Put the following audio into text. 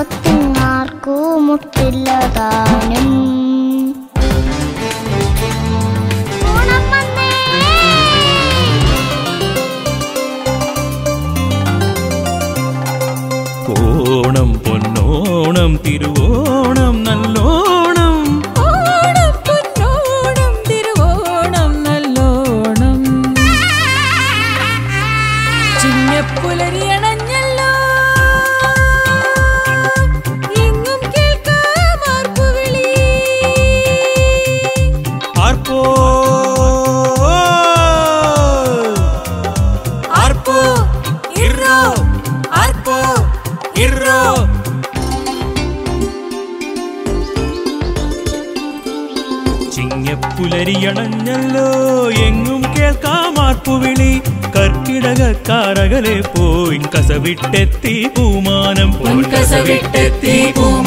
പൊത്തിനാർക്കൂ മുട്ടില്ല താനും ഓണം വന്നേ! ഓണം പൊന്നോണം തിരുവോണം ചിങ്ങപ്പുലരിയണഞ്ഞല്ലോ. എങ്ങും കേൾക്കാമാർപ്പുവിളി കർക്കിടകക്കാരകലെ പോയി കസവിട്ടെത്തി പൂമാനം പൊൻകസവിട്ടെത്തി പൂമാനം